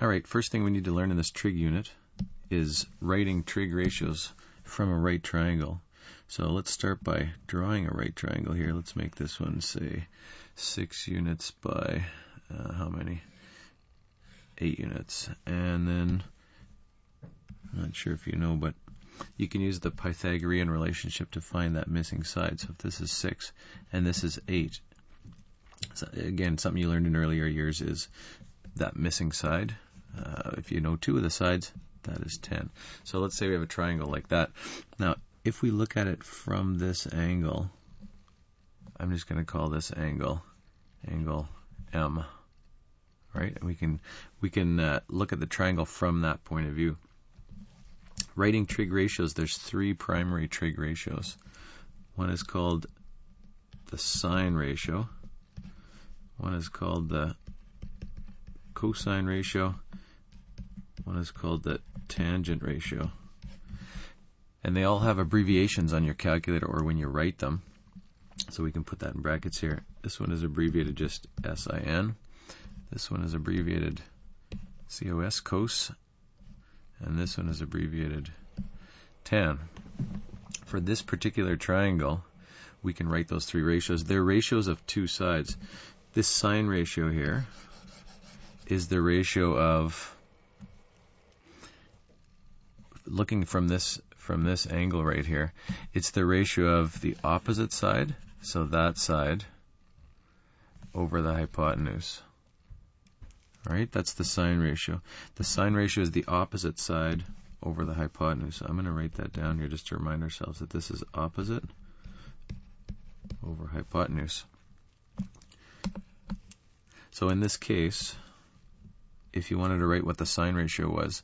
All right, first thing we need to learn in this trig unit is writing trig ratios from a right triangle. So let's start by drawing a right triangle here. Let's make this one, say, 6 units by uh, how many? 8 units. And then, I'm not sure if you know, but you can use the Pythagorean relationship to find that missing side. So if this is 6 and this is 8, so again, something you learned in earlier years is that missing side. Uh, if you know two of the sides, that is 10. So let's say we have a triangle like that. Now, if we look at it from this angle, I'm just going to call this angle angle M. Right? And we can we can uh, look at the triangle from that point of view. Writing trig ratios, there's three primary trig ratios. One is called the sine ratio. One is called the cosine ratio. One is called the tangent ratio. And they all have abbreviations on your calculator or when you write them. So we can put that in brackets here. This one is abbreviated just SIN. This one is abbreviated COS, cos. And this one is abbreviated tan. For this particular triangle, we can write those three ratios. They're ratios of two sides. This sine ratio here is the ratio of looking from this from this angle right here, it's the ratio of the opposite side, so that side, over the hypotenuse. Alright, that's the sine ratio. The sine ratio is the opposite side over the hypotenuse. I'm going to write that down here just to remind ourselves that this is opposite over hypotenuse. So in this case, if you wanted to write what the sine ratio was,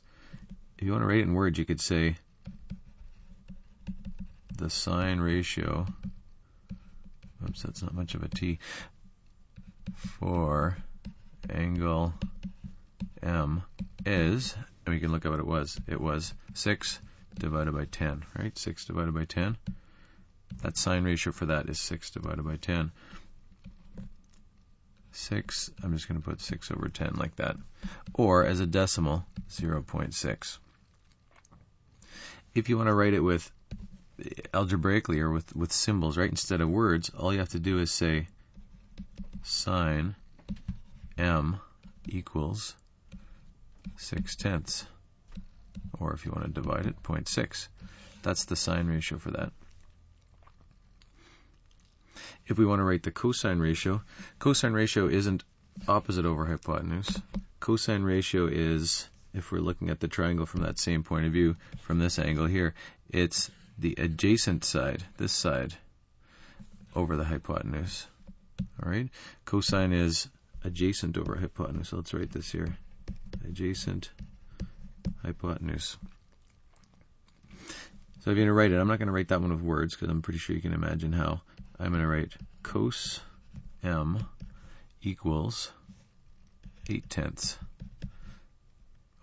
if you want to write it in words, you could say the sine ratio, oops, that's not much of a T, for angle M is, and we can look at what it was. It was 6 divided by 10, right? 6 divided by 10. That sine ratio for that is 6 divided by 10. 6, I'm just going to put 6 over 10 like that. Or as a decimal, 0.6. If you want to write it with eh, algebraically or with, with symbols, right, instead of words, all you have to do is say sine m equals 6 tenths. Or if you want to divide it, 0.6. That's the sine ratio for that. If we want to write the cosine ratio, cosine ratio isn't opposite over hypotenuse. Cosine ratio is, if we're looking at the triangle from that same point of view, from this angle here, it's the adjacent side, this side, over the hypotenuse. Alright? Cosine is adjacent over hypotenuse. So let's write this here. Adjacent hypotenuse. So if you're going to write it, I'm not going to write that one with words because I'm pretty sure you can imagine how. I'm going to write cos m equals 8 tenths.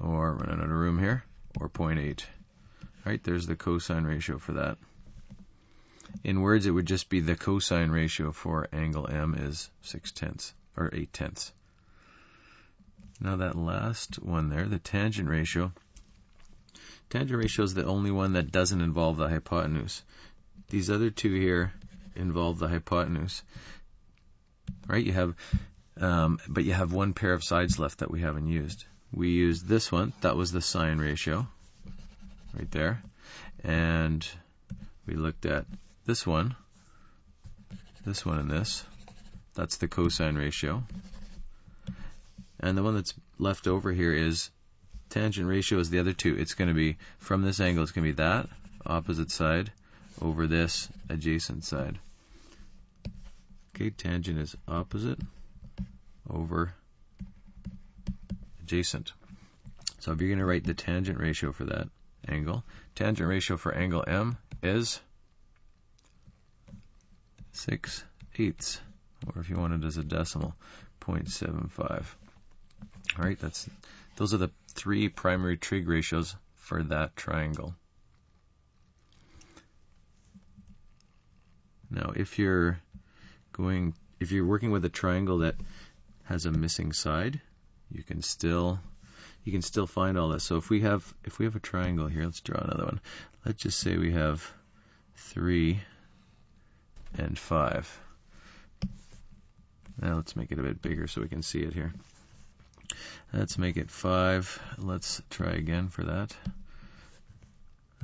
Or running out of room here, or 0.8. Right, there's the cosine ratio for that. In words, it would just be the cosine ratio for angle M is 6 tenths, or 8 tenths. Now that last one there, the tangent ratio, tangent ratio is the only one that doesn't involve the hypotenuse. These other two here involve the hypotenuse. Right, you have, um, but you have one pair of sides left that we haven't used. We used this one, that was the sine ratio right there. And we looked at this one, this one and this. That's the cosine ratio. And the one that's left over here is tangent ratio is the other two. It's going to be from this angle, it's going to be that opposite side over this adjacent side. Okay, tangent is opposite over adjacent. So if you're going to write the tangent ratio for that, angle. Tangent ratio for angle M is 6 eighths, or if you want it as a decimal, 0.75. All right, that's those are the three primary trig ratios for that triangle. Now, if you're going, if you're working with a triangle that has a missing side, you can still you can still find all this. So if we have if we have a triangle here, let's draw another one. Let's just say we have three and five. Now let's make it a bit bigger so we can see it here. Let's make it five. Let's try again for that.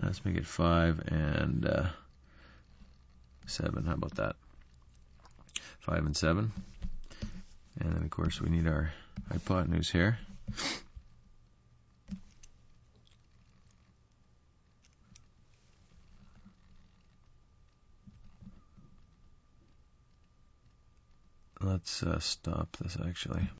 Let's make it five and uh, seven. How about that? Five and seven. And then of course we need our hypotenuse here. Let's uh, stop this actually.